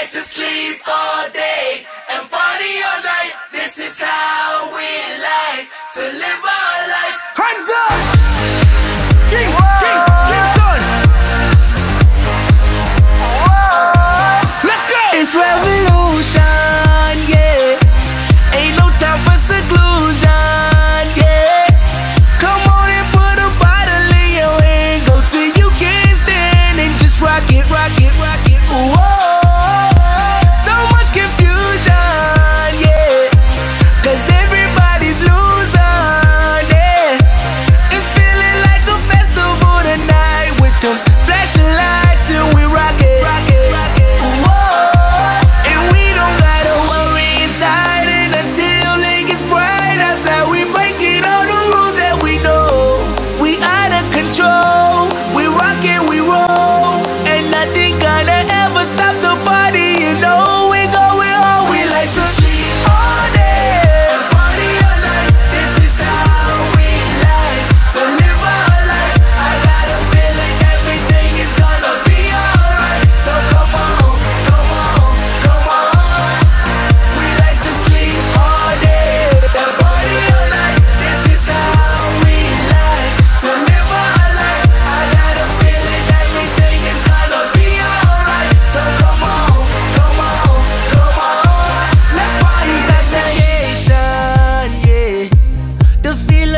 like to sleep all day and party all night. This is how we like to live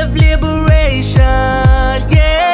of liberation. Yeah.